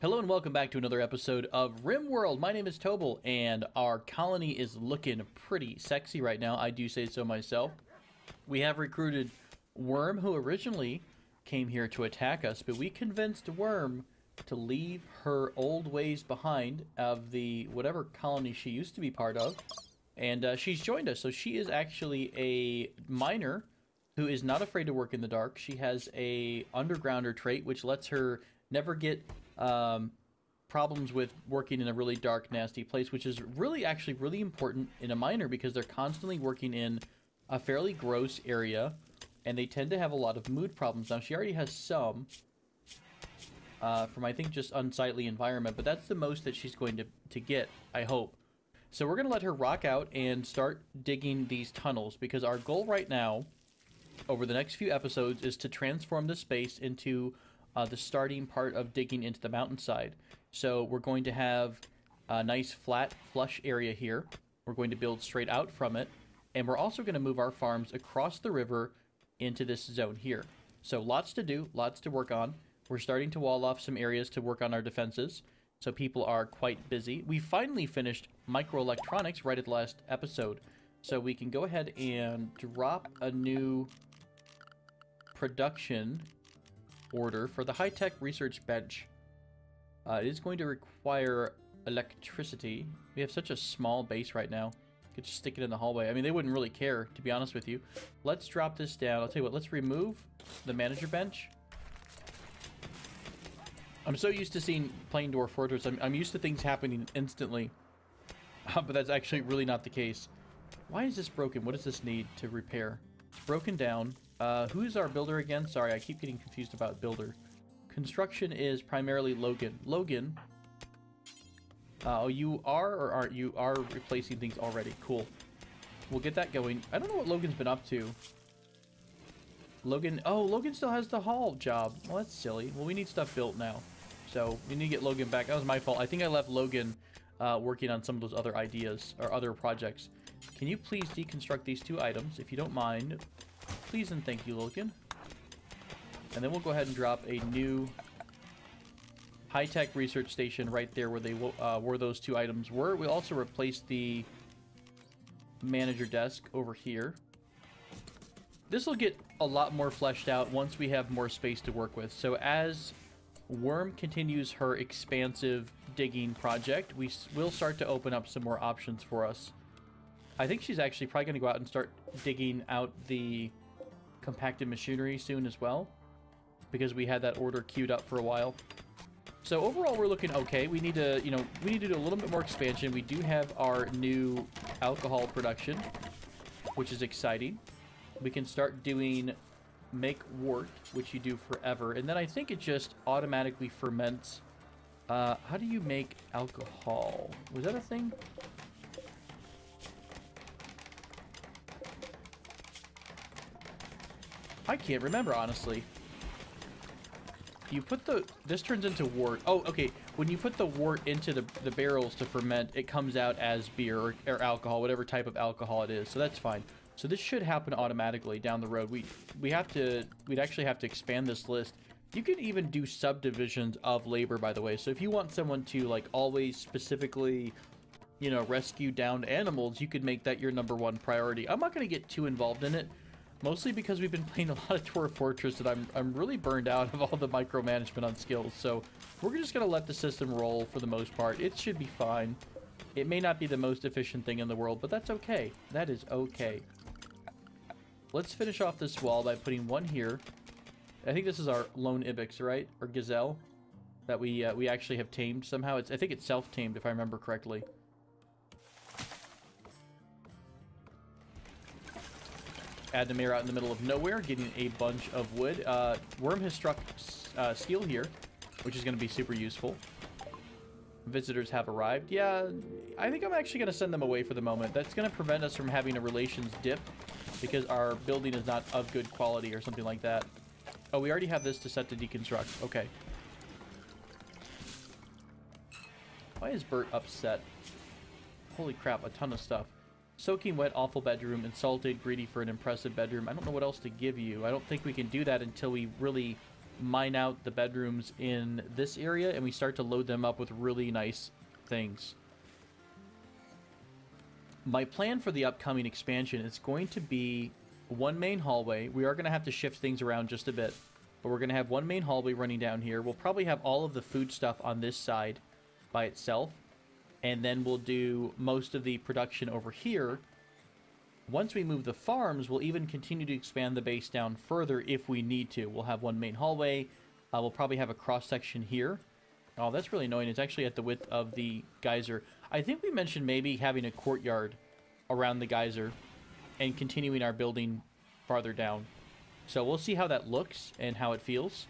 Hello and welcome back to another episode of RimWorld. My name is Tobel, and our colony is looking pretty sexy right now. I do say so myself. We have recruited Worm, who originally came here to attack us, but we convinced Worm to leave her old ways behind of the whatever colony she used to be part of, and uh, she's joined us. So she is actually a miner who is not afraid to work in the dark. She has a undergrounder trait, which lets her never get um, problems with working in a really dark, nasty place, which is really actually really important in a miner because they're constantly working in a fairly gross area and they tend to have a lot of mood problems. Now, she already has some uh, from, I think, just unsightly environment, but that's the most that she's going to, to get, I hope. So we're going to let her rock out and start digging these tunnels because our goal right now over the next few episodes is to transform the space into uh, the starting part of digging into the mountainside. So we're going to have a nice flat flush area here. We're going to build straight out from it. And we're also going to move our farms across the river into this zone here. So lots to do, lots to work on. We're starting to wall off some areas to work on our defenses. So people are quite busy. We finally finished microelectronics right at the last episode. So we can go ahead and drop a new production order for the high-tech research bench. Uh, it is going to require electricity. We have such a small base right now. Could just stick it in the hallway. I mean, they wouldn't really care, to be honest with you. Let's drop this down. I'll tell you what, let's remove the manager bench. I'm so used to seeing Plain Dwarf Fortress. I'm, I'm used to things happening instantly. Uh, but that's actually really not the case. Why is this broken? What does this need to repair? It's broken down. Uh, who's our builder again? Sorry, I keep getting confused about builder. Construction is primarily Logan. Logan. Uh, oh, you are or aren't you are replacing things already. Cool. We'll get that going. I don't know what Logan's been up to. Logan, oh, Logan still has the haul job. Well, that's silly. Well, we need stuff built now. So we need to get Logan back. That was my fault. I think I left Logan uh, working on some of those other ideas or other projects. Can you please deconstruct these two items, if you don't mind? Please and thank you, Logan. And then we'll go ahead and drop a new high-tech research station right there where they uh, where those two items were. We'll also replace the manager desk over here. This will get a lot more fleshed out once we have more space to work with. So as Worm continues her expansive digging project, we will start to open up some more options for us. I think she's actually probably going to go out and start digging out the compacted machinery soon as well because we had that order queued up for a while. So overall, we're looking okay. We need to, you know, we need to do a little bit more expansion. We do have our new alcohol production, which is exciting. We can start doing make wort, which you do forever. And then I think it just automatically ferments. Uh, how do you make alcohol? Was that a thing? I can't remember, honestly. You put the... This turns into wort. Oh, okay. When you put the wort into the, the barrels to ferment, it comes out as beer or, or alcohol, whatever type of alcohol it is. So that's fine. So this should happen automatically down the road. We we have to... We'd actually have to expand this list. You can even do subdivisions of labor, by the way. So if you want someone to, like, always specifically you know, rescue downed animals, you could make that your number one priority. I'm not going to get too involved in it. Mostly because we've been playing a lot of Dwarf Fortress and I'm, I'm really burned out of all the micromanagement on skills. So we're just going to let the system roll for the most part. It should be fine. It may not be the most efficient thing in the world, but that's okay. That is okay. Let's finish off this wall by putting one here. I think this is our lone ibex, right? Or gazelle that we uh, we actually have tamed somehow. It's I think it's self-tamed if I remember correctly. Adnamir out in the middle of nowhere, getting a bunch of wood. Uh, Worm has struck uh, steel here, which is going to be super useful. Visitors have arrived. Yeah, I think I'm actually going to send them away for the moment. That's going to prevent us from having a relations dip because our building is not of good quality or something like that. Oh, we already have this to set to deconstruct. Okay. Why is Bert upset? Holy crap, a ton of stuff. Soaking wet, awful bedroom. Insulted, greedy for an impressive bedroom. I don't know what else to give you. I don't think we can do that until we really mine out the bedrooms in this area and we start to load them up with really nice things. My plan for the upcoming expansion is going to be one main hallway. We are going to have to shift things around just a bit, but we're going to have one main hallway running down here. We'll probably have all of the food stuff on this side by itself, and then we'll do most of the production over here. Once we move the farms, we'll even continue to expand the base down further if we need to. We'll have one main hallway. Uh, we'll probably have a cross section here. Oh, that's really annoying. It's actually at the width of the geyser. I think we mentioned maybe having a courtyard around the geyser and continuing our building farther down. So we'll see how that looks and how it feels.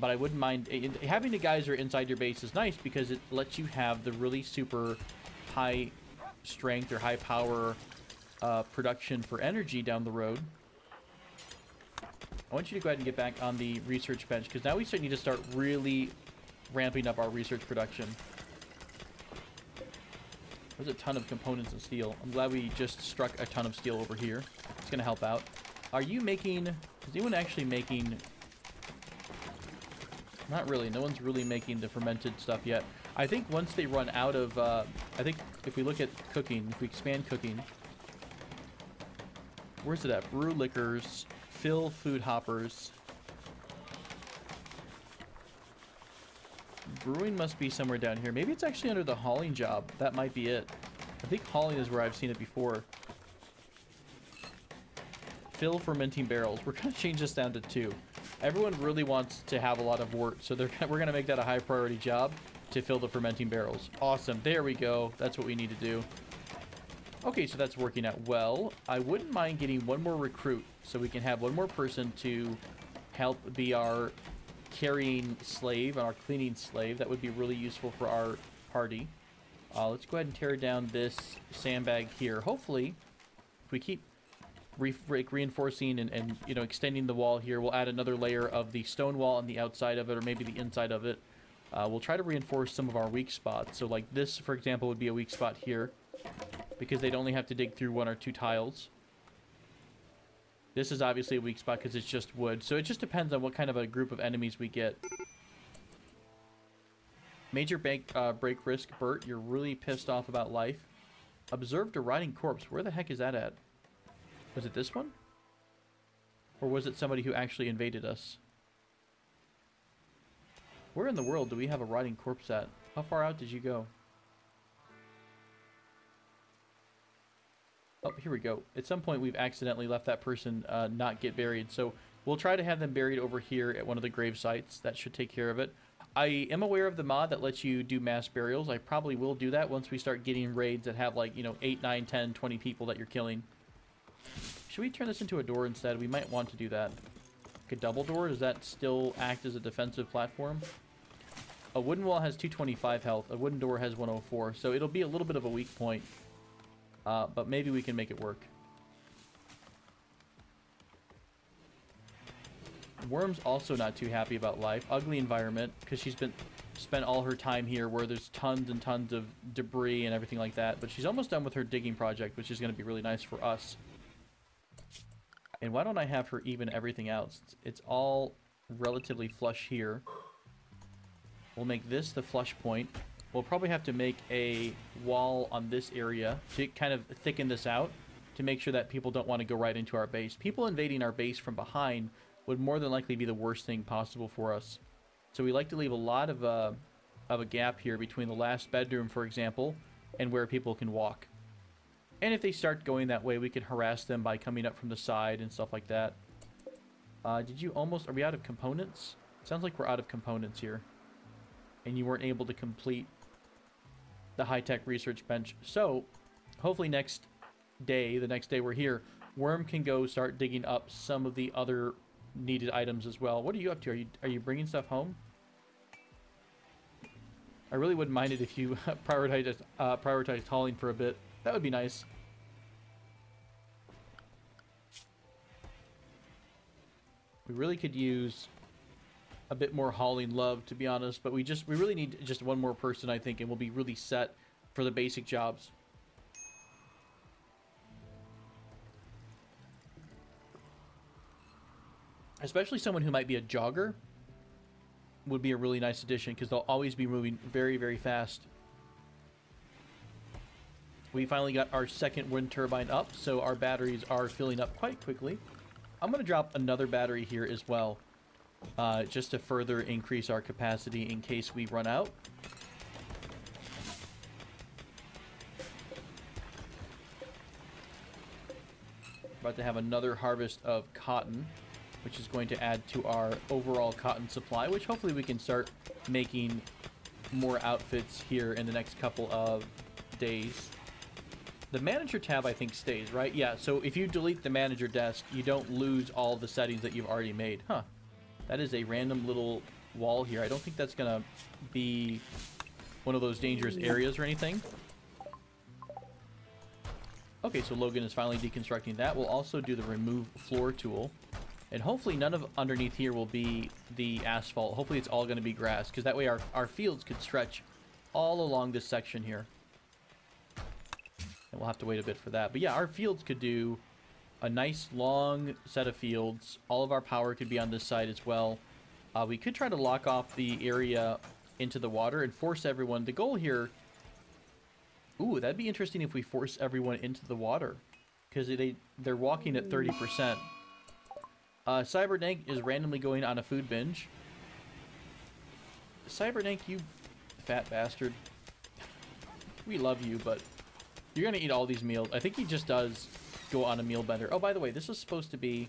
But I wouldn't mind... Having a geyser inside your base is nice because it lets you have the really super high strength or high power uh, production for energy down the road. I want you to go ahead and get back on the research bench because now we need to start really ramping up our research production. There's a ton of components and steel. I'm glad we just struck a ton of steel over here. It's going to help out. Are you making... Is anyone actually making... Not really. No one's really making the fermented stuff yet. I think once they run out of... Uh, I think if we look at cooking, if we expand cooking... Where's it at? Brew liquors, fill food hoppers, brewing must be somewhere down here. Maybe it's actually under the hauling job. That might be it. I think hauling is where I've seen it before. Fill fermenting barrels. We're going to change this down to two. Everyone really wants to have a lot of wort, so we're going to make that a high priority job to fill the fermenting barrels. Awesome. There we go. That's what we need to do. Okay, so that's working out well. I wouldn't mind getting one more recruit so we can have one more person to help be our carrying slave and our cleaning slave. That would be really useful for our party. Uh, let's go ahead and tear down this sandbag here. Hopefully, if we keep re re reinforcing and, and, you know, extending the wall here, we'll add another layer of the stone wall on the outside of it, or maybe the inside of it. Uh, we'll try to reinforce some of our weak spots. So like this, for example, would be a weak spot here, because they'd only have to dig through one or two tiles. This is obviously a weak spot because it's just wood. So it just depends on what kind of a group of enemies we get. Major break, uh, break risk, Bert. You're really pissed off about life. Observed a rotting corpse. Where the heck is that at? Was it this one? Or was it somebody who actually invaded us? Where in the world do we have a rotting corpse at? How far out did you go? Oh, here we go. At some point, we've accidentally left that person uh, not get buried. So we'll try to have them buried over here at one of the grave sites. That should take care of it. I am aware of the mod that lets you do mass burials. I probably will do that once we start getting raids that have like, you know, 8, 9, 10, 20 people that you're killing. Should we turn this into a door instead? We might want to do that. Like a double door? Does that still act as a defensive platform? A wooden wall has 225 health. A wooden door has 104. So it'll be a little bit of a weak point. Uh, but maybe we can make it work. Worm's also not too happy about life. Ugly environment, because she's been spent all her time here where there's tons and tons of debris and everything like that. But she's almost done with her digging project, which is going to be really nice for us. And why don't I have her even everything else? It's all relatively flush here. We'll make this the flush point. We'll probably have to make a wall on this area to kind of thicken this out to make sure that people don't want to go right into our base. People invading our base from behind would more than likely be the worst thing possible for us. So we like to leave a lot of, uh, of a gap here between the last bedroom, for example, and where people can walk. And if they start going that way, we can harass them by coming up from the side and stuff like that. Uh, did you almost... Are we out of components? Sounds like we're out of components here. And you weren't able to complete the high-tech research bench. So, hopefully next day, the next day we're here, Worm can go start digging up some of the other needed items as well. What are you up to? Are you are you bringing stuff home? I really wouldn't mind it if you prioritized uh, prioritized hauling for a bit. That would be nice. We really could use a bit more hauling love, to be honest. But we just we really need just one more person, I think, and we'll be really set for the basic jobs. especially someone who might be a jogger would be a really nice addition because they'll always be moving very, very fast. We finally got our second wind turbine up, so our batteries are filling up quite quickly. I'm going to drop another battery here as well, uh, just to further increase our capacity in case we run out. About to have another harvest of cotton, which is going to add to our overall cotton supply, which hopefully we can start making more outfits here in the next couple of days. The manager tab, I think, stays, right? Yeah, so if you delete the manager desk, you don't lose all the settings that you've already made. Huh. That is a random little wall here. I don't think that's going to be one of those dangerous mm. areas or anything. Okay, so Logan is finally deconstructing that. We'll also do the remove floor tool. And hopefully none of underneath here will be the asphalt. Hopefully it's all going to be grass, because that way our, our fields could stretch all along this section here. And we'll have to wait a bit for that. But yeah, our fields could do a nice long set of fields. All of our power could be on this side as well. Uh, we could try to lock off the area into the water and force everyone. The goal here... Ooh, that'd be interesting if we force everyone into the water. Because they, they're walking at 30%. Uh, Cyberdank is randomly going on a food binge. Cyberdank, you fat bastard. We love you, but you're going to eat all these meals. I think he just does go on a meal bender. Oh, by the way, this was supposed to be...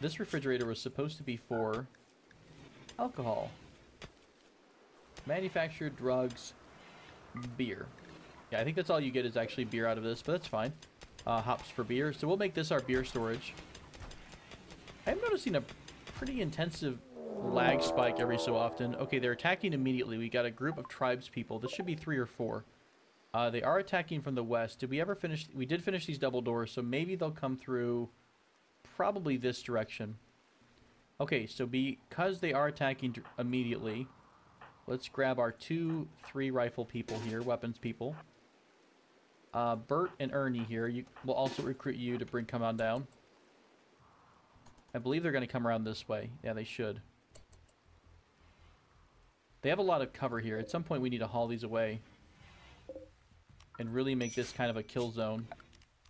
This refrigerator was supposed to be for alcohol. Manufactured drugs, beer. Yeah, I think that's all you get is actually beer out of this, but that's fine. Uh, hops for beer. So we'll make this our beer storage. I'm noticing a pretty intensive lag spike every so often. Okay, they're attacking immediately. We got a group of tribes people. This should be three or four. Uh, they are attacking from the west. Did we ever finish? We did finish these double doors, so maybe they'll come through probably this direction. Okay, so because they are attacking immediately, let's grab our two, three rifle people here, weapons people. Uh, Bert and Ernie here, you, will also recruit you to bring come on down. I believe they're going to come around this way. Yeah, they should. They have a lot of cover here. At some point, we need to haul these away and really make this kind of a kill zone.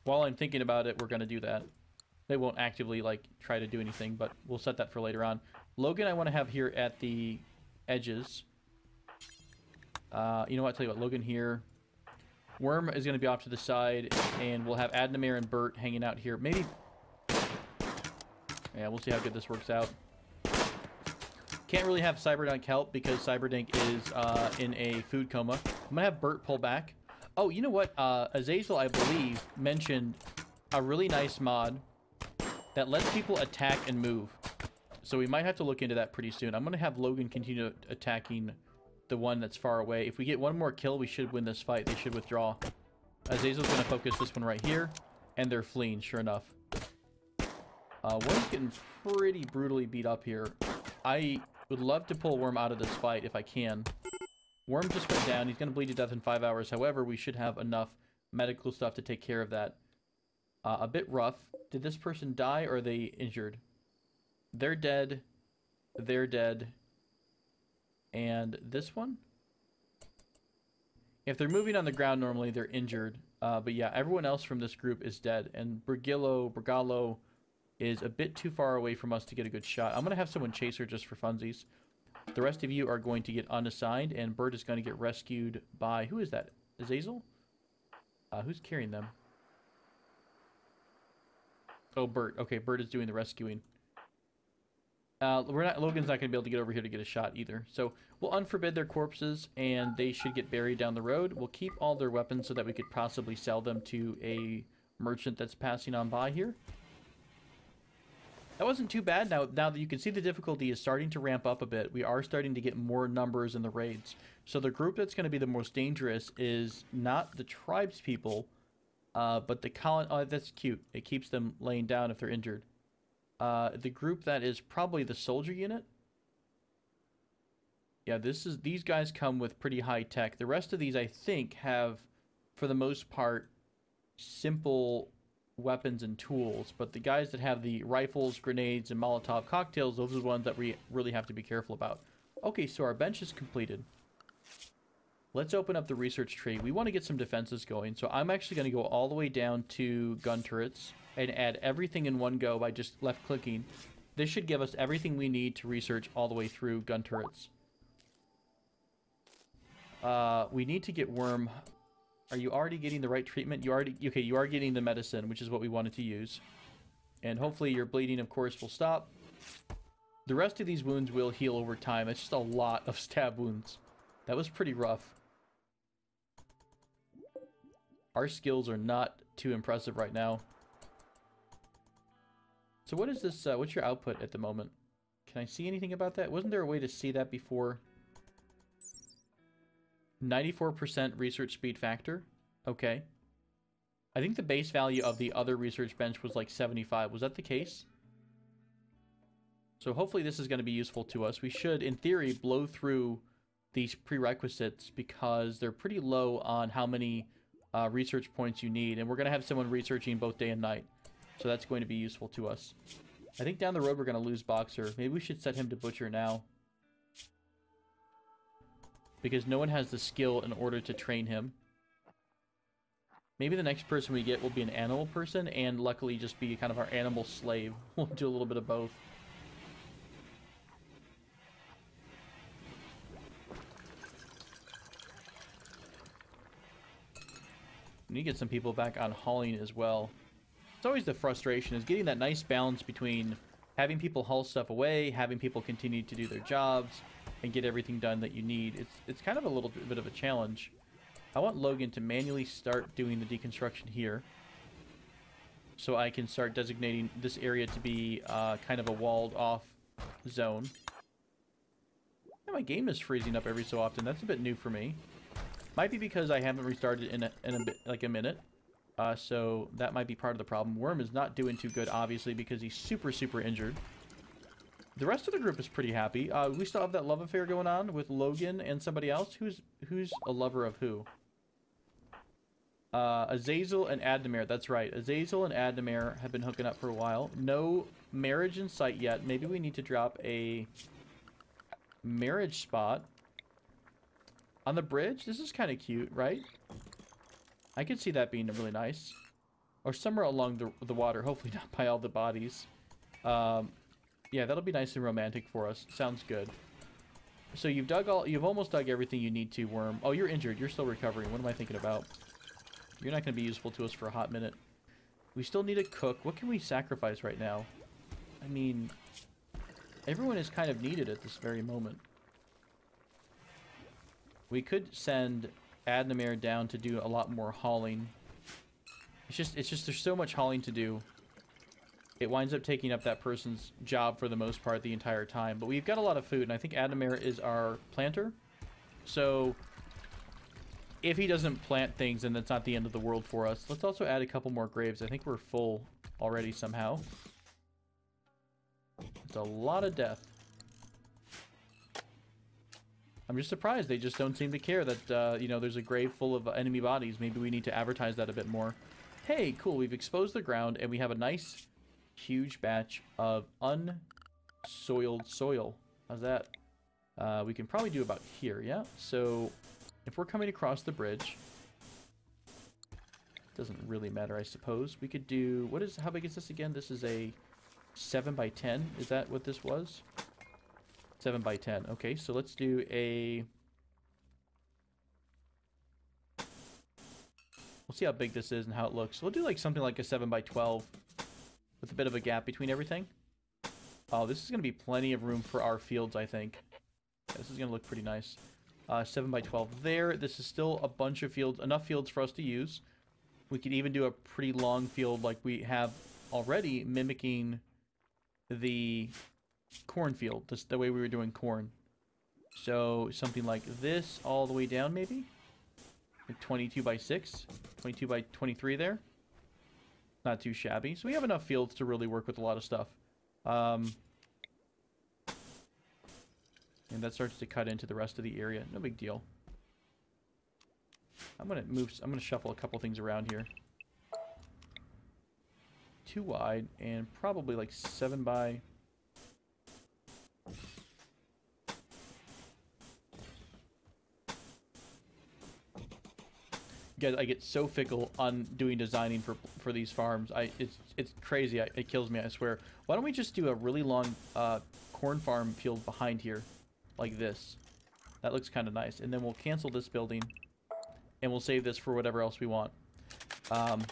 While I'm thinking about it, we're going to do that. They won't actively, like, try to do anything, but we'll set that for later on. Logan I want to have here at the edges. Uh, you know what? I'll tell you what. Logan here. Worm is going to be off to the side, and we'll have Adnamir and Bert hanging out here. Maybe... Yeah, we'll see how good this works out. Can't really have Cyberdunk help because Cyberdink is uh, in a food coma. I'm going to have Bert pull back. Oh, you know what? Uh, Azazel, I believe, mentioned a really nice mod that lets people attack and move. So we might have to look into that pretty soon. I'm going to have Logan continue attacking the one that's far away. If we get one more kill, we should win this fight. They should withdraw. Azazel's going to focus this one right here. And they're fleeing, sure enough. Uh, Worm's getting pretty brutally beat up here. I would love to pull Worm out of this fight if I can. Worm just went down. He's going to bleed to death in five hours. However, we should have enough medical stuff to take care of that. Uh, a bit rough. Did this person die or are they injured? They're dead. They're dead. And this one? If they're moving on the ground normally, they're injured. Uh, but yeah, everyone else from this group is dead. And Brigillo, Brigallo is a bit too far away from us to get a good shot. I'm going to have someone chase her just for funsies. The rest of you are going to get unassigned, and Bert is going to get rescued by... Who is that? Azazel? Uh, who's carrying them? Oh, Bert. Okay, Bert is doing the rescuing. Uh, we're not. Logan's not going to be able to get over here to get a shot either. So we'll unforbid their corpses, and they should get buried down the road. We'll keep all their weapons so that we could possibly sell them to a merchant that's passing on by here. That wasn't too bad. Now, now that you can see the difficulty is starting to ramp up a bit, we are starting to get more numbers in the raids. So the group that's going to be the most dangerous is not the tribes people, uh, but the colon. Oh, that's cute. It keeps them laying down if they're injured. Uh, the group that is probably the soldier unit. Yeah, this is these guys come with pretty high tech. The rest of these, I think, have, for the most part, simple weapons and tools, but the guys that have the rifles, grenades, and Molotov cocktails, those are the ones that we really have to be careful about. Okay, so our bench is completed. Let's open up the research tree. We want to get some defenses going, so I'm actually going to go all the way down to gun turrets and add everything in one go by just left-clicking. This should give us everything we need to research all the way through gun turrets. Uh, we need to get worm are you already getting the right treatment? You already okay, you are getting the medicine, which is what we wanted to use. And hopefully your bleeding, of course, will stop. The rest of these wounds will heal over time. It's just a lot of stab wounds. That was pretty rough. Our skills are not too impressive right now. So what is this, uh, what's your output at the moment? Can I see anything about that? Wasn't there a way to see that before? 94% research speed factor. Okay. I think the base value of the other research bench was like 75. Was that the case? So hopefully this is going to be useful to us. We should, in theory, blow through these prerequisites because they're pretty low on how many uh, research points you need. And we're going to have someone researching both day and night. So that's going to be useful to us. I think down the road we're going to lose Boxer. Maybe we should set him to Butcher now because no one has the skill in order to train him. Maybe the next person we get will be an animal person, and luckily just be kind of our animal slave. We'll do a little bit of both. We need to get some people back on hauling as well. It's always the frustration, is getting that nice balance between having people haul stuff away, having people continue to do their jobs, and get everything done that you need. It's, it's kind of a little bit of a challenge. I want Logan to manually start doing the deconstruction here. So I can start designating this area to be uh, kind of a walled off zone. Yeah, my game is freezing up every so often. That's a bit new for me. Might be because I haven't restarted in a, in a bit, like a minute. Uh, so that might be part of the problem. Worm is not doing too good, obviously, because he's super, super injured. The rest of the group is pretty happy. Uh, we still have that love affair going on with Logan and somebody else. Who's who's a lover of who? Uh, Azazel and Adnamir. That's right. Azazel and Adnamir have been hooking up for a while. No marriage in sight yet. Maybe we need to drop a marriage spot on the bridge. This is kind of cute, right? I could see that being really nice. Or somewhere along the, the water. Hopefully not by all the bodies. Um, yeah, that'll be nice and romantic for us. Sounds good. So you've dug all, you've almost dug everything you need to, Worm. Oh, you're injured. You're still recovering. What am I thinking about? You're not going to be useful to us for a hot minute. We still need a cook. What can we sacrifice right now? I mean, everyone is kind of needed at this very moment. We could send Adnamir down to do a lot more hauling. It's just, it's just, there's so much hauling to do it winds up taking up that person's job for the most part the entire time. But we've got a lot of food, and I think Adamir is our planter. So if he doesn't plant things, then that's not the end of the world for us. Let's also add a couple more graves. I think we're full already somehow. It's a lot of death. I'm just surprised they just don't seem to care that, uh, you know, there's a grave full of enemy bodies. Maybe we need to advertise that a bit more. Hey, cool, we've exposed the ground, and we have a nice huge batch of unsoiled soil. How's that? Uh, we can probably do about here, yeah? So if we're coming across the bridge, doesn't really matter, I suppose. We could do, what is, how big is this again? This is a 7 by 10. Is that what this was? 7 by 10. Okay, so let's do a... We'll see how big this is and how it looks. We'll do like something like a 7 by 12 with a bit of a gap between everything. Oh, this is going to be plenty of room for our fields, I think. This is going to look pretty nice. Uh, 7 by 12 there. This is still a bunch of fields, enough fields for us to use. We could even do a pretty long field like we have already, mimicking the cornfield, this, the way we were doing corn. So something like this all the way down, maybe? Like 22 by 6, 22 by 23 there. Not too shabby. So we have enough fields to really work with a lot of stuff. Um, and that starts to cut into the rest of the area. No big deal. I'm gonna move. I'm gonna shuffle a couple things around here. too wide and probably like 7 by... I get so fickle on doing designing for for these farms. I it's it's crazy. I, it kills me. I swear. Why don't we just do a really long uh, corn farm field behind here, like this? That looks kind of nice. And then we'll cancel this building, and we'll save this for whatever else we want. Um,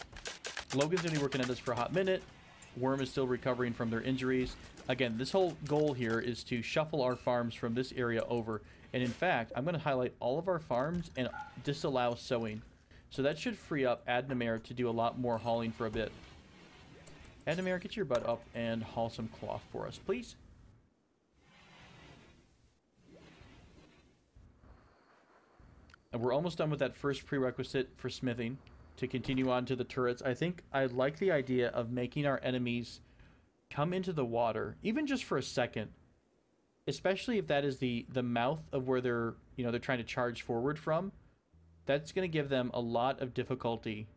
Logan's gonna be working on this for a hot minute. Worm is still recovering from their injuries. Again, this whole goal here is to shuffle our farms from this area over. And in fact, I'm going to highlight all of our farms and disallow sowing. So that should free up Adnamare to do a lot more hauling for a bit. Adnamare, get your butt up and haul some cloth for us, please. And we're almost done with that first prerequisite for smithing to continue on to the turrets. I think I like the idea of making our enemies come into the water, even just for a second. Especially if that is the, the mouth of where they're, you know, they're trying to charge forward from that's going to give them a lot of difficulty.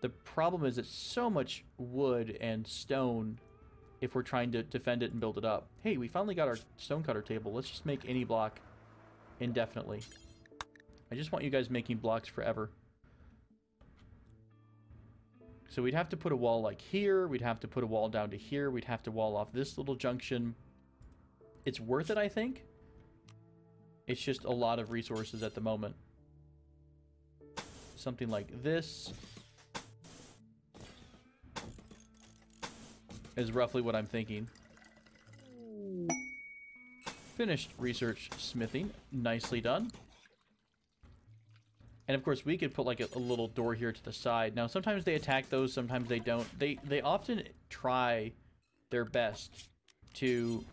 The problem is it's so much wood and stone if we're trying to defend it and build it up. Hey, we finally got our stonecutter table. Let's just make any block indefinitely. I just want you guys making blocks forever. So we'd have to put a wall like here. We'd have to put a wall down to here. We'd have to wall off this little junction. It's worth it, I think. It's just a lot of resources at the moment. Something like this is roughly what I'm thinking. Finished research smithing. Nicely done. And of course, we could put like a, a, little door here to the side. Now, sometimes they attack those, sometimes they don't. They they often try their best to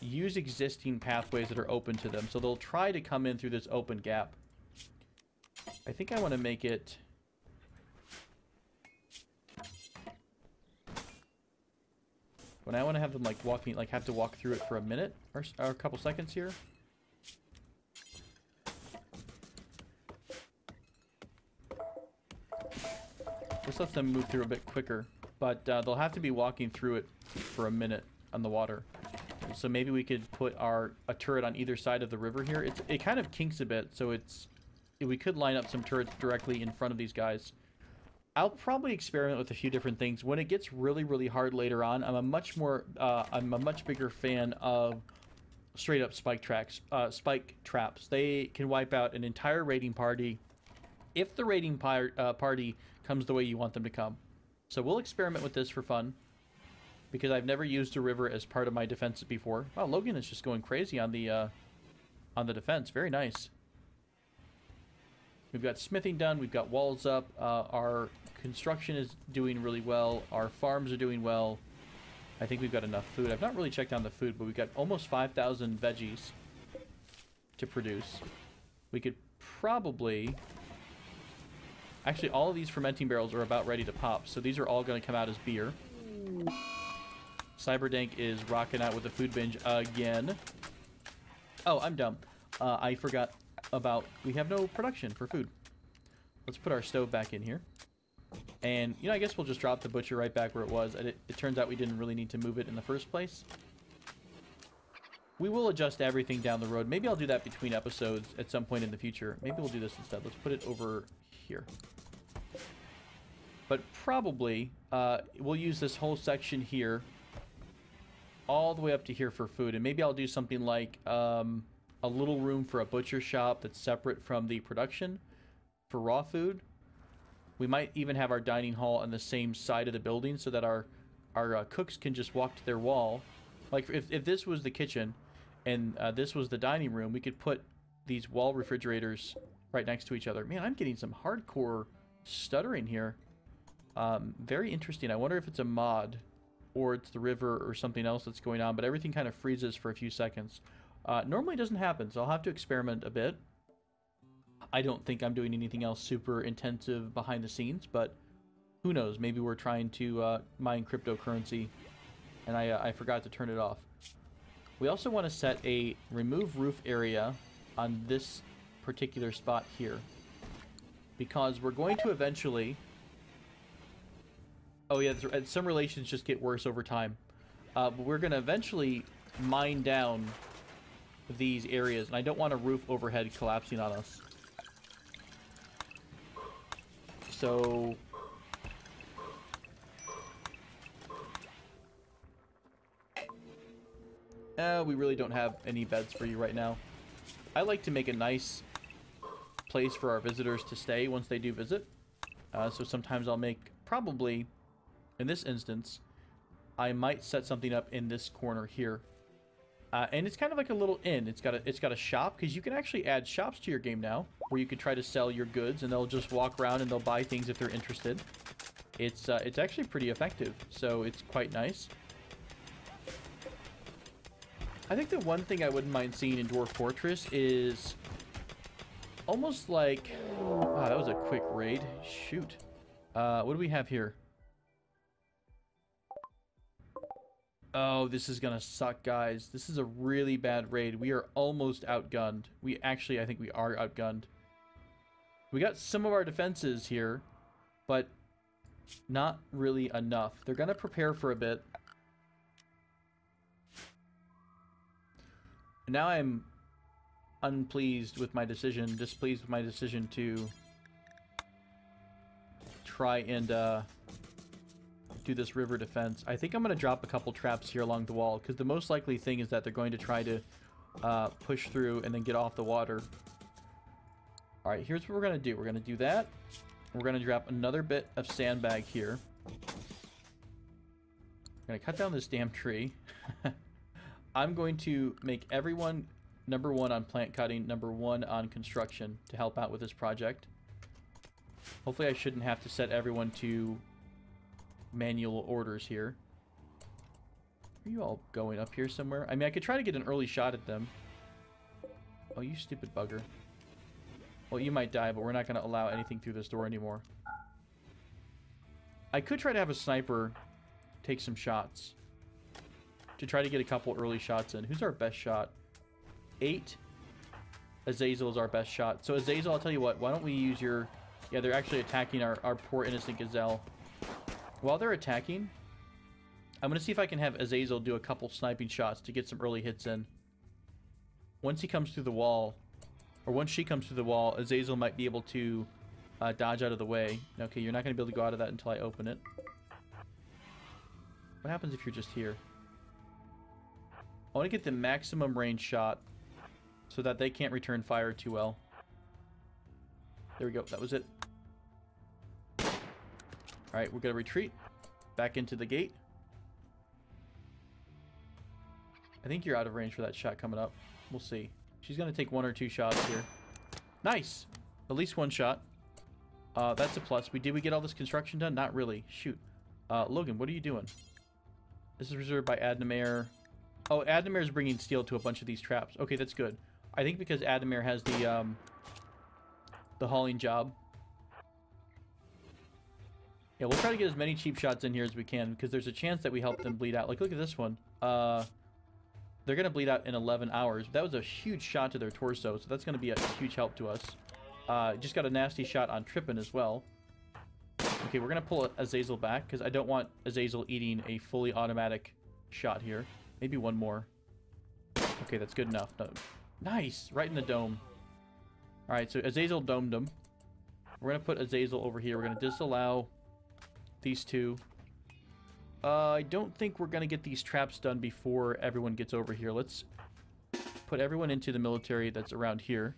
use existing pathways that are open to them. So they'll try to come in through this open gap. I think I want to make it... When I want to have them like walking, like have to walk through it for a minute or, or a couple seconds here. This lets them move through a bit quicker, but uh, they'll have to be walking through it for a minute on the water. So maybe we could put our a turret on either side of the river here. It's it kind of kinks a bit, so it's we could line up some turrets directly in front of these guys. I'll probably experiment with a few different things. When it gets really, really hard later on, I'm a much more, uh, I'm a much bigger fan of straight up spike tracks, uh, spike traps. They can wipe out an entire raiding party if the raiding par uh, party comes the way you want them to come. So we'll experiment with this for fun because I've never used a river as part of my defense before. Wow, Logan is just going crazy on the uh, on the defense. Very nice. We've got smithing done. We've got walls up. Uh, our construction is doing really well. Our farms are doing well. I think we've got enough food. I've not really checked on the food, but we've got almost 5,000 veggies to produce. We could probably... Actually, all of these fermenting barrels are about ready to pop, so these are all going to come out as beer. Cyberdank is rocking out with the food binge again. Oh, I'm dumb. Uh, I forgot about... We have no production for food. Let's put our stove back in here. And, you know, I guess we'll just drop the butcher right back where it was. It, it turns out we didn't really need to move it in the first place. We will adjust everything down the road. Maybe I'll do that between episodes at some point in the future. Maybe we'll do this instead. Let's put it over here. But probably, uh, we'll use this whole section here all the way up to here for food. And maybe I'll do something like um, a little room for a butcher shop that's separate from the production for raw food. We might even have our dining hall on the same side of the building so that our our uh, cooks can just walk to their wall. Like if, if this was the kitchen and uh, this was the dining room, we could put these wall refrigerators right next to each other. Man, I'm getting some hardcore stuttering here. Um, very interesting. I wonder if it's a mod or it's the river or something else that's going on, but everything kind of freezes for a few seconds. Uh, normally doesn't happen, so I'll have to experiment a bit. I don't think I'm doing anything else super intensive behind the scenes, but who knows? Maybe we're trying to uh, mine cryptocurrency, and I, uh, I forgot to turn it off. We also want to set a remove roof area on this particular spot here, because we're going to eventually Oh yeah, some relations just get worse over time. Uh, but we're gonna eventually mine down these areas, and I don't want a roof overhead collapsing on us. So... Uh, we really don't have any beds for you right now. I like to make a nice place for our visitors to stay once they do visit. Uh, so sometimes I'll make, probably, in this instance, I might set something up in this corner here. Uh, and it's kind of like a little inn. It's got a it's got a shop because you can actually add shops to your game now, where you could try to sell your goods, and they'll just walk around and they'll buy things if they're interested. It's uh, it's actually pretty effective, so it's quite nice. I think the one thing I wouldn't mind seeing in Dwarf Fortress is almost like... Wow, that was a quick raid. Shoot. Uh, what do we have here? Oh, this is gonna suck, guys. This is a really bad raid. We are almost outgunned. We actually, I think we are outgunned. We got some of our defenses here, but not really enough. They're gonna prepare for a bit. Now I'm unpleased with my decision, displeased with my decision to try and uh, do this river defense. I think I'm going to drop a couple traps here along the wall, because the most likely thing is that they're going to try to uh, push through and then get off the water. Alright, here's what we're going to do. We're going to do that. We're going to drop another bit of sandbag here. We're going to cut down this damn tree. I'm going to make everyone number one on plant cutting, number one on construction to help out with this project. Hopefully I shouldn't have to set everyone to manual orders here. Are you all going up here somewhere? I mean, I could try to get an early shot at them. Oh, you stupid bugger. Well, you might die, but we're not going to allow anything through this door anymore. I could try to have a sniper take some shots to try to get a couple early shots in. Who's our best shot? Eight. Azazel is our best shot. So Azazel, I'll tell you what, why don't we use your... Yeah, they're actually attacking our, our poor innocent gazelle. While they're attacking, I'm going to see if I can have Azazel do a couple sniping shots to get some early hits in. Once he comes through the wall, or once she comes through the wall, Azazel might be able to uh, dodge out of the way. Okay, you're not going to be able to go out of that until I open it. What happens if you're just here? I want to get the maximum range shot so that they can't return fire too well. There we go. That was it. Alright, we're going to retreat back into the gate. I think you're out of range for that shot coming up. We'll see. She's going to take one or two shots here. Nice! At least one shot. Uh, that's a plus. We Did we get all this construction done? Not really. Shoot. Uh, Logan, what are you doing? This is reserved by Adnamare. Oh, Adnamare is bringing steel to a bunch of these traps. Okay, that's good. I think because Adnamare has the, um, the hauling job. Yeah, we'll try to get as many cheap shots in here as we can, because there's a chance that we help them bleed out. Like, look at this one. Uh, they're going to bleed out in 11 hours. That was a huge shot to their torso, so that's going to be a huge help to us. Uh, just got a nasty shot on Trippin as well. Okay, we're going to pull Azazel back, because I don't want Azazel eating a fully automatic shot here. Maybe one more. Okay, that's good enough. No. Nice! Right in the dome. Alright, so Azazel domed him. We're going to put Azazel over here. We're going to disallow these two. Uh, I don't think we're going to get these traps done before everyone gets over here. Let's put everyone into the military that's around here.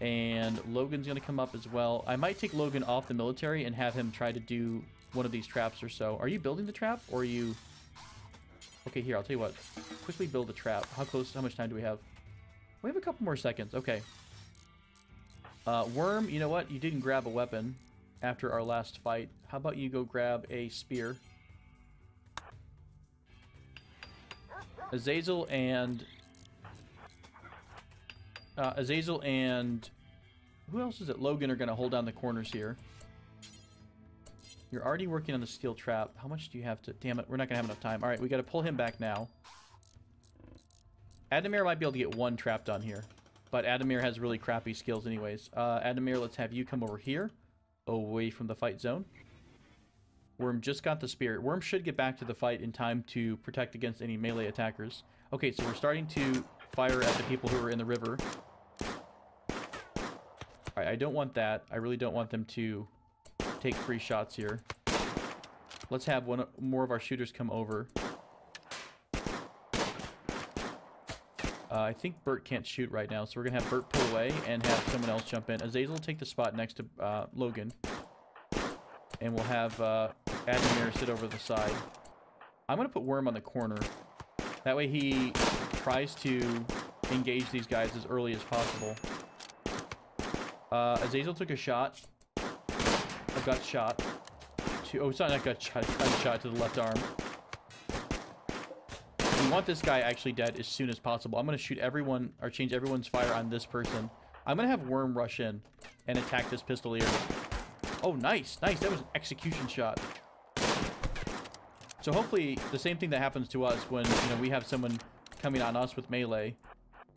And Logan's going to come up as well. I might take Logan off the military and have him try to do one of these traps or so. Are you building the trap or are you... Okay, here, I'll tell you what. Quickly build a trap. How close, how much time do we have? We have a couple more seconds. Okay. Uh, Worm, you know what? You didn't grab a weapon after our last fight. How about you go grab a spear? Azazel and... Uh, Azazel and... Who else is it? Logan are going to hold down the corners here. You're already working on the steel trap. How much do you have to... Damn it, we're not going to have enough time. Alright, we got to pull him back now. Adamir might be able to get one trap done here. But Adamir has really crappy skills anyways. Uh, Adamir, let's have you come over here. Away from the fight zone. Worm just got the spirit. Worm should get back to the fight in time to protect against any melee attackers. Okay, so we're starting to fire at the people who are in the river. Alright, I don't want that. I really don't want them to take free shots here. Let's have one more of our shooters come over. Uh, I think Bert can't shoot right now, so we're going to have Bert pull away and have someone else jump in. Azazel take the spot next to uh, Logan. And we'll have uh, Admir sit over the side. I'm going to put Worm on the corner. That way he tries to engage these guys as early as possible. Uh, Azazel took a shot. A gut shot. To, oh, it's not a gut shot. Shot to the left arm. We want this guy actually dead as soon as possible. I'm going to shoot everyone, or change everyone's fire on this person. I'm going to have Worm rush in and attack this pistolier. Oh, nice. Nice. That was an execution shot. So hopefully the same thing that happens to us when, you know, we have someone coming on us with melee.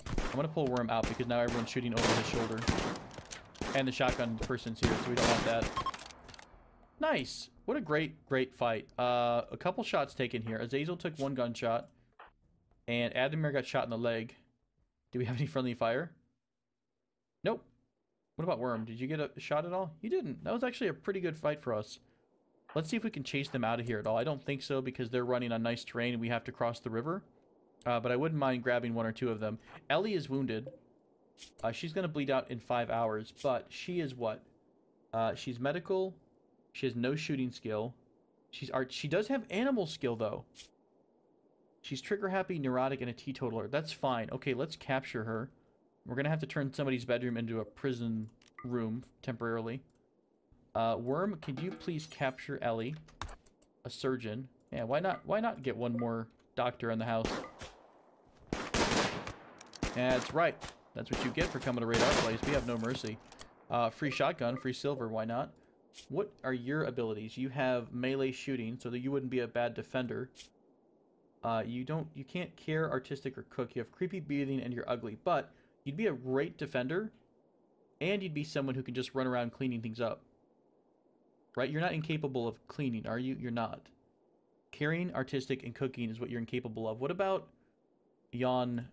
I'm going to pull Worm out because now everyone's shooting over his shoulder. And the shotgun person's here, so we don't want that. Nice. What a great, great fight. Uh, a couple shots taken here. Azazel took one gunshot. And Adamir got shot in the leg. Do we have any friendly fire? Nope. What about Worm? Did you get a shot at all? You didn't. That was actually a pretty good fight for us. Let's see if we can chase them out of here at all. I don't think so because they're running on nice terrain and we have to cross the river. Uh, but I wouldn't mind grabbing one or two of them. Ellie is wounded. Uh, she's going to bleed out in five hours, but she is what? Uh, she's medical. She has no shooting skill. She's art. She does have animal skill, though. She's trigger happy, neurotic, and a teetotaler. That's fine. Okay, let's capture her. We're gonna have to turn somebody's bedroom into a prison room temporarily. Uh, Worm, could you please capture Ellie? A surgeon. Yeah, why not? Why not get one more doctor in the house? That's right. That's what you get for coming to raid our place. We have no mercy. Uh, free shotgun, free silver. Why not? What are your abilities? You have melee shooting, so that you wouldn't be a bad defender. Uh, you don't, you can't care, artistic, or cook. You have creepy breathing, and you're ugly. But you'd be a great defender, and you'd be someone who can just run around cleaning things up. Right? You're not incapable of cleaning, are you? You're not. Caring, artistic, and cooking is what you're incapable of. What about Jan?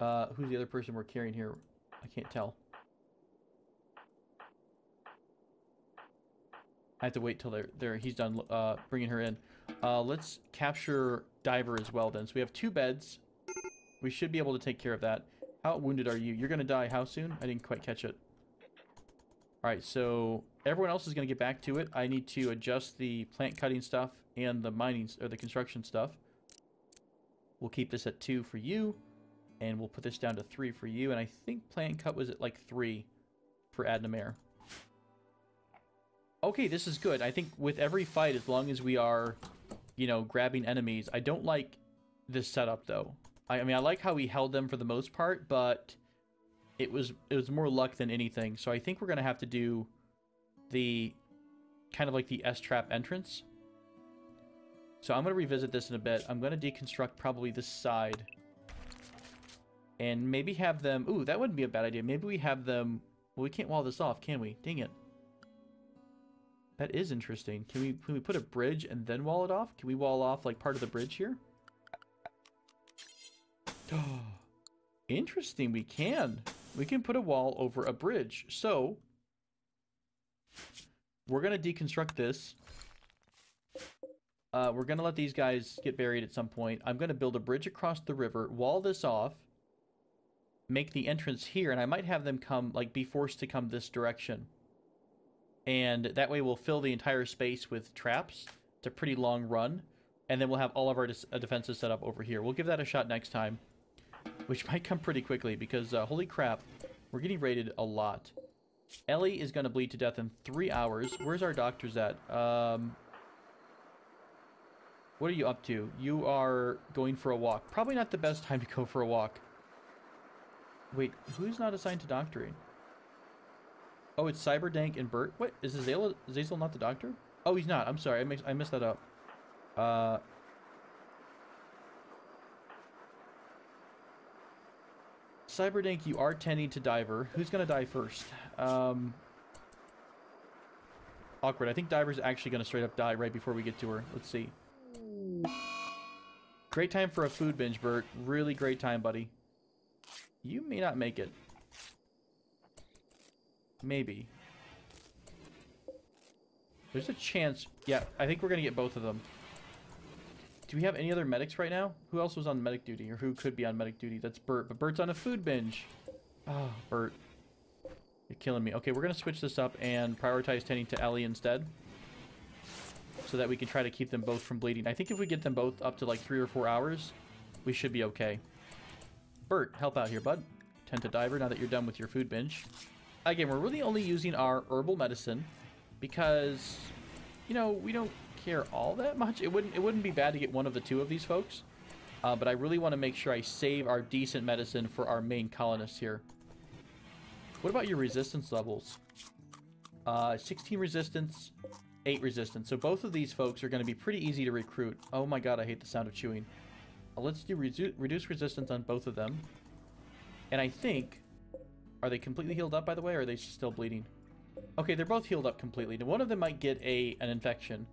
Uh, who's the other person we're carrying here? I can't tell. I have to wait till they're he's done uh, bringing her in. Uh, let's capture Diver as well then. So we have two beds. We should be able to take care of that. How wounded are you? You're going to die how soon? I didn't quite catch it. Alright, so everyone else is going to get back to it. I need to adjust the plant cutting stuff and the mining, or the construction stuff. We'll keep this at 2 for you. And we'll put this down to 3 for you. And I think plant cut was at like 3 for Adnamare. Okay, this is good. I think with every fight, as long as we are you know, grabbing enemies. I don't like this setup though. I, I mean, I like how we held them for the most part, but it was it was more luck than anything. So I think we're gonna have to do the kind of like the S-trap entrance. So I'm gonna revisit this in a bit. I'm gonna deconstruct probably this side. And maybe have them... Ooh, that wouldn't be a bad idea. Maybe we have them... Well, we can't wall this off, can we? Dang it. That is interesting. Can we can we put a bridge and then wall it off? Can we wall off like part of the bridge here? interesting, we can. We can put a wall over a bridge. So we're gonna deconstruct this. Uh, we're gonna let these guys get buried at some point. I'm gonna build a bridge across the river, wall this off, make the entrance here, and I might have them come like be forced to come this direction and that way we'll fill the entire space with traps. It's a pretty long run, and then we'll have all of our uh, defenses set up over here. We'll give that a shot next time, which might come pretty quickly because, uh, holy crap, we're getting raided a lot. Ellie is going to bleed to death in three hours. Where's our doctors at? Um, what are you up to? You are going for a walk. Probably not the best time to go for a walk. Wait, who's not assigned to doctoring? Oh, it's Cyberdank and Bert. What is Zazel? Zazel not the doctor? Oh, he's not. I'm sorry. I mixed. I that up. Uh. Cyberdank, you are tending to Diver. Who's gonna die first? Um. awkward. I think Diver's actually going to straight up die right before we get to her. Let's see. Great time for a food binge, Bert. Really great time, buddy. You may not make it. Maybe. There's a chance. Yeah, I think we're going to get both of them. Do we have any other medics right now? Who else was on medic duty or who could be on medic duty? That's Bert, but Bert's on a food binge. Oh, Bert. You're killing me. Okay, we're going to switch this up and prioritize tending to Ellie instead. So that we can try to keep them both from bleeding. I think if we get them both up to like three or four hours, we should be okay. Bert, help out here, bud. Tend to Diver now that you're done with your food binge. Again, we're really only using our herbal medicine because, you know, we don't care all that much. It wouldn't it wouldn't be bad to get one of the two of these folks. Uh, but I really want to make sure I save our decent medicine for our main colonists here. What about your resistance levels? Uh, 16 resistance, 8 resistance. So both of these folks are going to be pretty easy to recruit. Oh my god, I hate the sound of chewing. Uh, let's do redu reduce resistance on both of them. And I think... Are they completely healed up, by the way, or are they still bleeding? Okay, they're both healed up completely. One of them might get a an infection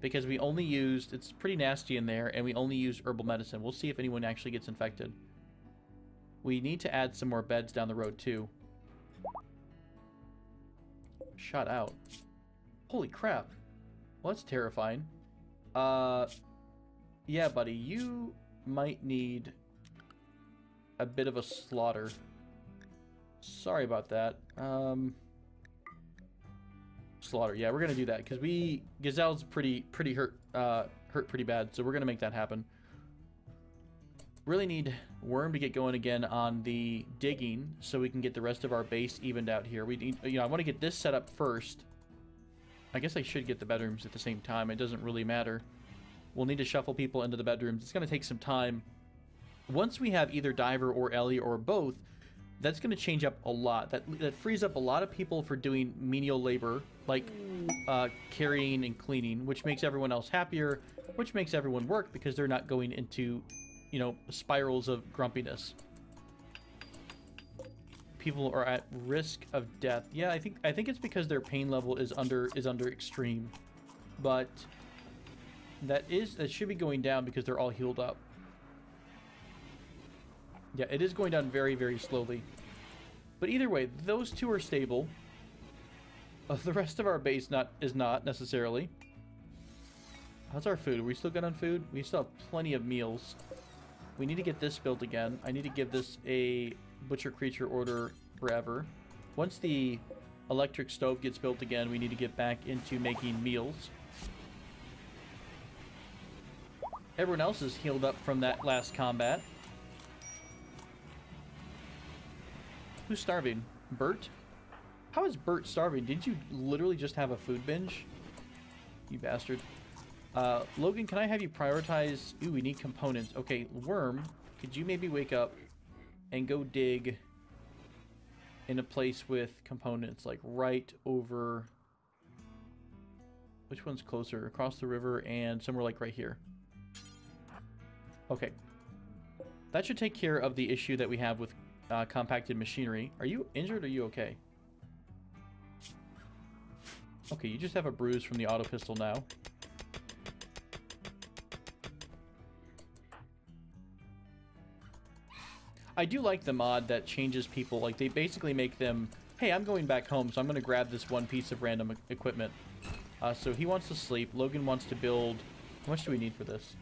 because we only used, it's pretty nasty in there, and we only used herbal medicine. We'll see if anyone actually gets infected. We need to add some more beds down the road, too. Shot out. Holy crap. Well, that's terrifying. Uh, yeah, buddy, you might need a bit of a slaughter. Sorry about that. Um slaughter. Yeah, we're gonna do that because we Gazelle's pretty pretty hurt uh, hurt pretty bad, so we're gonna make that happen. Really need Worm to get going again on the digging so we can get the rest of our base evened out here. We need, you know, I want to get this set up first. I guess I should get the bedrooms at the same time. It doesn't really matter. We'll need to shuffle people into the bedrooms. It's going to take some time. Once we have either Diver or Ellie or both, that's going to change up a lot. That that frees up a lot of people for doing menial labor, like uh, carrying and cleaning, which makes everyone else happier, which makes everyone work because they're not going into, you know, spirals of grumpiness. People are at risk of death. Yeah, I think I think it's because their pain level is under is under extreme, but that is that should be going down because they're all healed up. Yeah, it is going down very, very slowly. But either way, those two are stable. Uh, the rest of our base not is not, necessarily. How's our food? Are we still good on food? We still have plenty of meals. We need to get this built again. I need to give this a butcher creature order forever. Once the electric stove gets built again, we need to get back into making meals. Everyone else is healed up from that last combat. Who's starving? Bert? How is Bert starving? Did you literally just have a food binge? You bastard. Uh, Logan, can I have you prioritize... Ooh, we need components. Okay, Worm, could you maybe wake up and go dig in a place with components, like right over... Which one's closer? Across the river and somewhere like right here. Okay. That should take care of the issue that we have with uh, compacted machinery. Are you injured or are you okay? Okay, you just have a bruise from the auto pistol now. I do like the mod that changes people. Like, they basically make them, hey, I'm going back home, so I'm going to grab this one piece of random equipment. Uh, so he wants to sleep. Logan wants to build... How much do we need for this?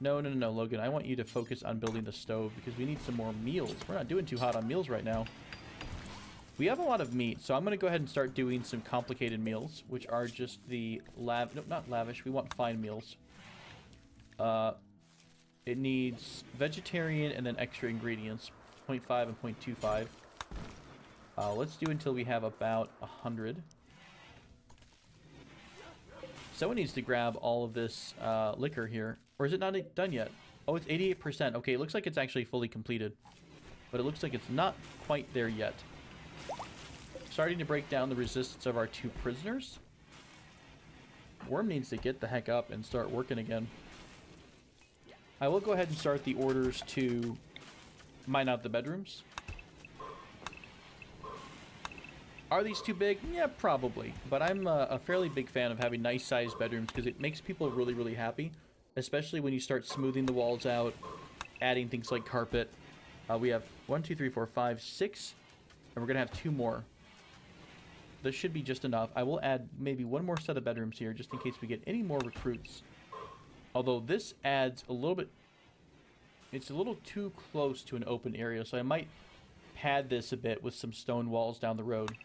No, no, no, no, Logan. I want you to focus on building the stove because we need some more meals. We're not doing too hot on meals right now. We have a lot of meat, so I'm going to go ahead and start doing some complicated meals, which are just the lav... No, not lavish. We want fine meals. Uh, it needs vegetarian and then extra ingredients, 0.5 and 0.25. Uh, let's do until we have about 100. Someone needs to grab all of this uh, liquor here. Or is it not done yet? Oh, it's 88%. Okay, it looks like it's actually fully completed. But it looks like it's not quite there yet. Starting to break down the resistance of our two prisoners. Worm needs to get the heck up and start working again. I will go ahead and start the orders to mine out the bedrooms. Are these too big? Yeah, probably. But I'm a, a fairly big fan of having nice sized bedrooms because it makes people really, really happy. Especially when you start smoothing the walls out, adding things like carpet. Uh, we have one, two, three, four, five, six, and we're going to have two more. This should be just enough. I will add maybe one more set of bedrooms here just in case we get any more recruits. Although this adds a little bit... It's a little too close to an open area, so I might pad this a bit with some stone walls down the road.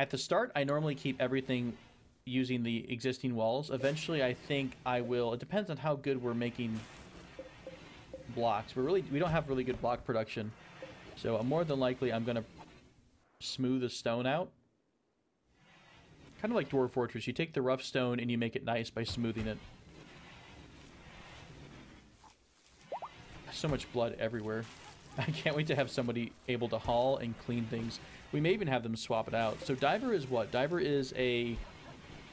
At the start, I normally keep everything using the existing walls. Eventually, I think I will... It depends on how good we're making blocks. We're really... We don't have really good block production. So uh, more than likely, I'm going to smooth the stone out. Kind of like Dwarf Fortress. You take the rough stone and you make it nice by smoothing it. So much blood everywhere. I can't wait to have somebody able to haul and clean things. We may even have them swap it out. So Diver is what? Diver is a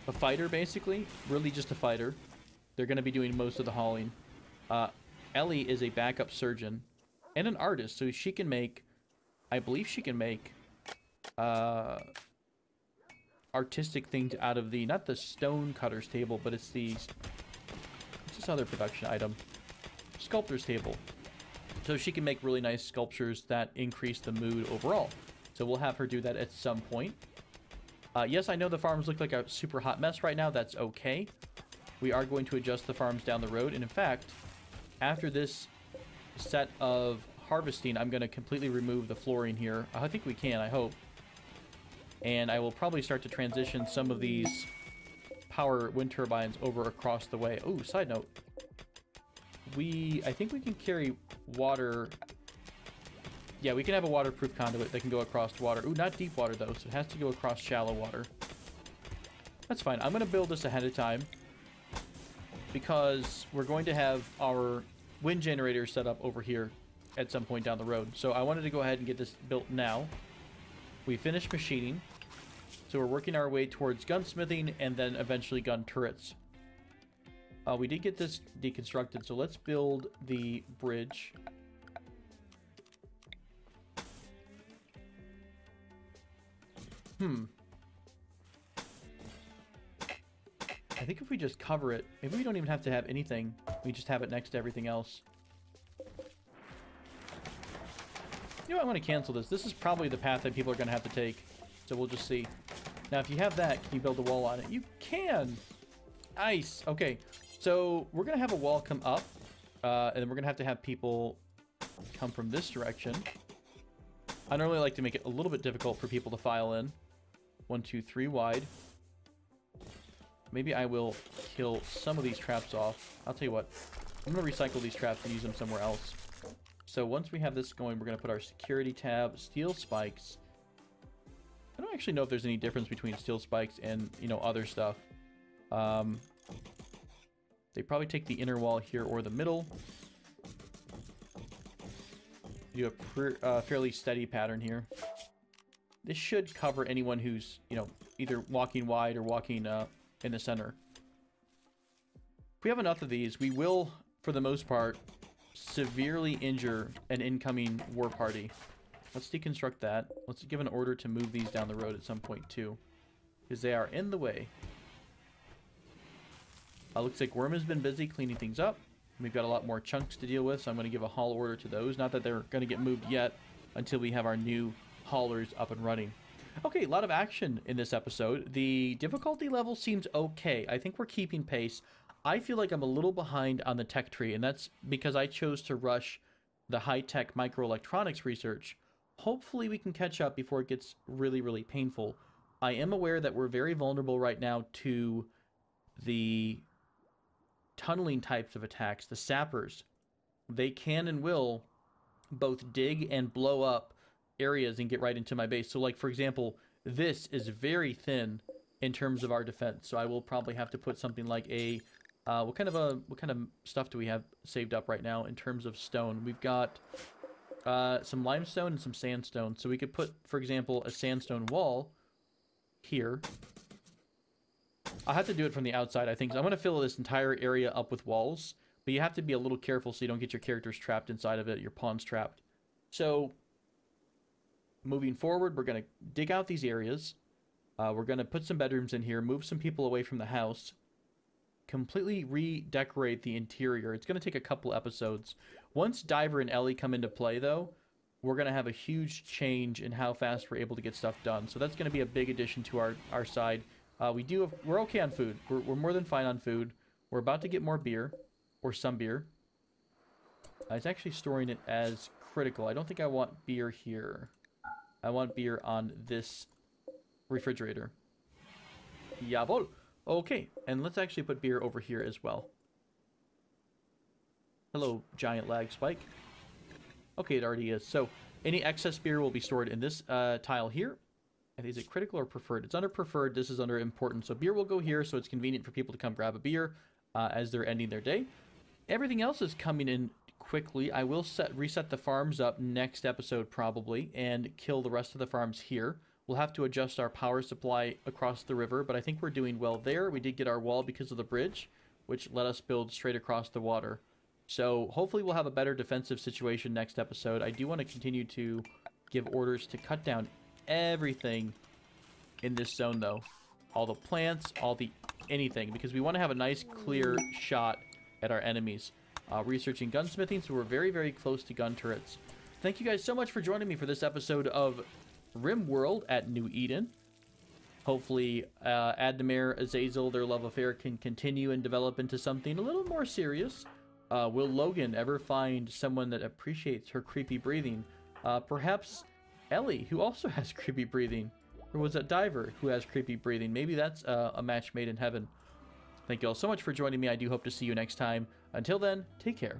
a fighter, basically. Really just a fighter. They're going to be doing most of the hauling. Uh, Ellie is a backup surgeon and an artist, so she can make... I believe she can make uh, artistic things out of the... Not the stone cutter's table, but it's the... What's this other production item? Sculptor's table. So she can make really nice sculptures that increase the mood overall. So we'll have her do that at some point. Uh, yes, I know the farms look like a super hot mess right now. That's okay. We are going to adjust the farms down the road. And in fact, after this set of harvesting, I'm going to completely remove the flooring here. I think we can, I hope. And I will probably start to transition some of these power wind turbines over across the way. Oh, side note. We, I think we can carry water yeah, we can have a waterproof conduit that can go across water. Ooh, not deep water, though, so it has to go across shallow water. That's fine. I'm going to build this ahead of time because we're going to have our wind generator set up over here at some point down the road. So I wanted to go ahead and get this built now. We finished machining. So we're working our way towards gunsmithing and then eventually gun turrets. Uh, we did get this deconstructed, so let's build the bridge. Hmm. I think if we just cover it, maybe we don't even have to have anything. We just have it next to everything else. You know, I want to cancel this. This is probably the path that people are going to have to take. So we'll just see. Now, if you have that, can you build a wall on it? You can! Nice! Okay, so we're going to have a wall come up. Uh, and then we're going to have to have people come from this direction. I normally like to make it a little bit difficult for people to file in. One, two, three wide. Maybe I will kill some of these traps off. I'll tell you what. I'm going to recycle these traps and use them somewhere else. So once we have this going, we're going to put our security tab, steel spikes. I don't actually know if there's any difference between steel spikes and, you know, other stuff. Um, they probably take the inner wall here or the middle. Do a uh, fairly steady pattern here. This should cover anyone who's, you know, either walking wide or walking uh, in the center. If we have enough of these, we will, for the most part, severely injure an incoming war party. Let's deconstruct that. Let's give an order to move these down the road at some point, too. Because they are in the way. Uh, looks like Worm has been busy cleaning things up. We've got a lot more chunks to deal with, so I'm going to give a haul order to those. Not that they're going to get moved yet until we have our new haulers up and running. Okay, a lot of action in this episode. The difficulty level seems okay. I think we're keeping pace. I feel like I'm a little behind on the tech tree, and that's because I chose to rush the high-tech microelectronics research. Hopefully we can catch up before it gets really, really painful. I am aware that we're very vulnerable right now to the tunneling types of attacks, the sappers. They can and will both dig and blow up areas and get right into my base. So like, for example, this is very thin in terms of our defense. So I will probably have to put something like a, uh, what kind of a, what kind of stuff do we have saved up right now in terms of stone? We've got uh, some limestone and some sandstone. So we could put, for example, a sandstone wall here. I'll have to do it from the outside, I think. I'm going to fill this entire area up with walls. but you have to be a little careful so you don't get your characters trapped inside of it, your pawns trapped. So, moving forward, we're going to dig out these areas. Uh, we're going to put some bedrooms in here, move some people away from the house, completely redecorate the interior. It's going to take a couple episodes. Once Diver and Ellie come into play, though, we're going to have a huge change in how fast we're able to get stuff done. So that's going to be a big addition to our, our side. Uh, we do have, we're okay on food. We're, we're more than fine on food. We're about to get more beer, or some beer. Uh, it's actually storing it as critical. I don't think I want beer here. I want beer on this refrigerator. Jawohl. Okay, and let's actually put beer over here as well. Hello, giant lag spike. Okay, it already is. So, any excess beer will be stored in this uh, tile here. Is it critical or preferred? It's under preferred. This is under important. So beer will go here, so it's convenient for people to come grab a beer uh, as they're ending their day. Everything else is coming in quickly. I will set reset the farms up next episode probably and kill the rest of the farms here. We'll have to adjust our power supply across the river, but I think we're doing well there. We did get our wall because of the bridge, which let us build straight across the water. So hopefully we'll have a better defensive situation next episode. I do want to continue to give orders to cut down everything in this zone, though. All the plants, all the anything, because we want to have a nice, clear shot at our enemies. Uh, researching gunsmithing, so we're very, very close to gun turrets. Thank you guys so much for joining me for this episode of RimWorld at New Eden. Hopefully, uh, Adnamare, Azazel, their love affair can continue and develop into something a little more serious. Uh, will Logan ever find someone that appreciates her creepy breathing? Uh, perhaps Ellie, who also has creepy breathing. Or was that Diver, who has creepy breathing? Maybe that's uh, a match made in heaven. Thank you all so much for joining me. I do hope to see you next time. Until then, take care.